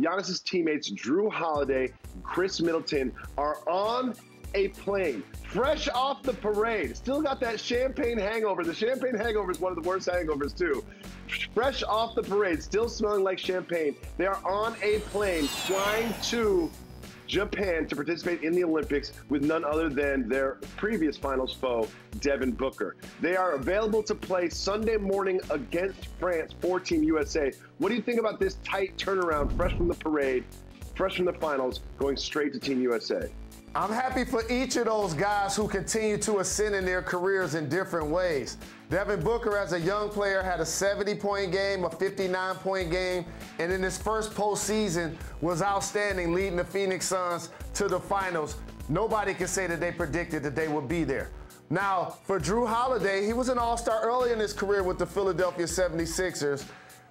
Giannis's teammates Jrue Holiday, Khris Middleton are on a plane, fresh off the parade. Still got that champagne hangover. The champagne hangover is one of the worst hangovers, too. Fresh off the parade, still smelling like champagne. They are on a plane flying to Japan to participate in the Olympics with none other than their previous finals foe, Devin Booker. They are available to play Sunday morning against France for Team USA. What do you think about this tight turnaround, fresh from the parade, fresh from the finals, going straight to Team USA? I'm happy for each of those guys who continue to ascend in their careers in different ways. Devin Booker, as a young player, had a 70 point game, a 59 point game, and in his first postseason was outstanding, leading the Phoenix Suns to the finals. Nobody can say that they predicted that they would be there. Now, for Jrue Holiday, he was an all star early in his career with the Philadelphia 76ers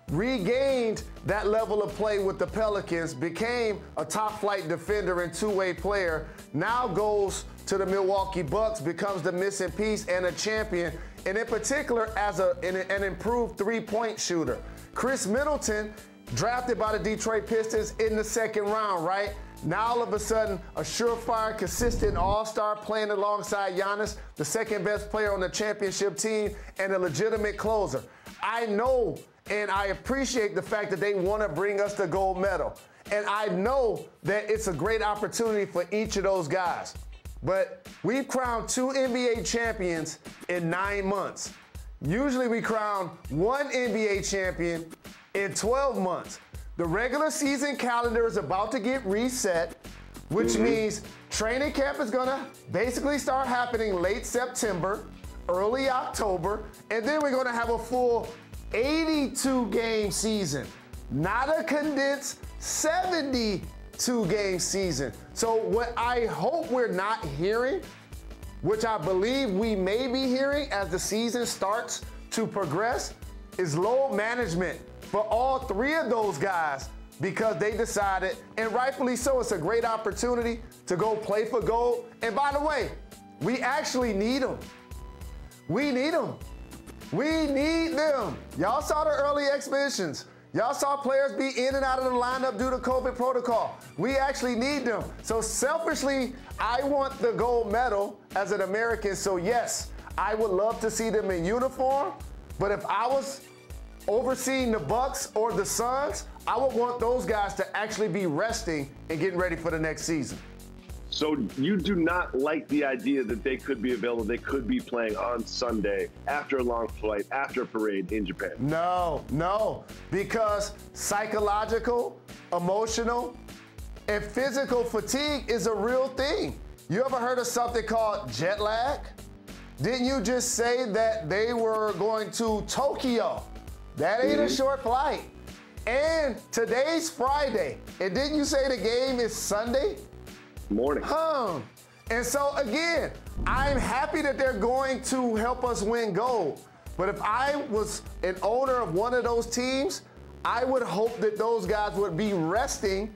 regained that level of play with the Pelicans, became a top flight defender and two way player, now goes to the Milwaukee Bucks, becomes the missing piece and a champion, and in particular as a, an, an improved three point shooter. Khris Middleton, drafted by the Detroit Pistons in the second round, right? Now all of a sudden, a surefire, consistent all-star playing alongside Giannis, the second best player on the championship team, and a legitimate closer. I know and I appreciate the fact that they want to bring us the gold medal. And I know that it's a great opportunity for each of those guys. But we've crowned two NBA champions in nine months. Usually we crown one NBA champion in 12 months. The regular season calendar is about to get reset, which mm-hmm. means training camp is going to basically start happening late September, early October, and then we're going to have a full 82 game season, not a condensed 72 game season. So, what I hope we're not hearing, which I believe we may be hearing as the season starts to progress, is low management for all three of those guys because they decided, and rightfully so, it's a great opportunity to go play for gold. And by the way, we actually need them. We need them. We need them. Y'all saw the early exhibitions. Y'all saw players be in and out of the lineup due to COVID protocol. We actually need them. So selfishly, I want the gold medal as an American. So yes, I would love to see them in uniform. But if I was overseeing the Bucks or the Suns, I would want those guys to actually be resting and getting ready for the next season. So you do not like the idea that they could be available, they could be playing on Sunday after a long flight, after a parade in Japan? No, no, because psychological, emotional, and physical fatigue is a real thing. You ever heard of something called jet lag? Didn't you just say that they were going to Tokyo? That ain't mm-hmm. a short flight. And today's Friday. And didn't you say the game is Sunday? Morning. Huh. And so again, I'm happy that they're going to help us win gold. But if I was an owner of one of those teams, I would hope that those guys would be resting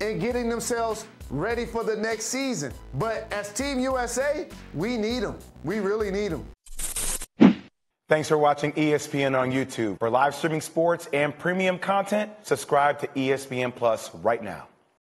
and getting themselves ready for the next season. But as Team USA, we need them. We really need them. Thanks for watching ESPN on YouTube. For live streaming sports and premium content, subscribe to ESPN Plus right now.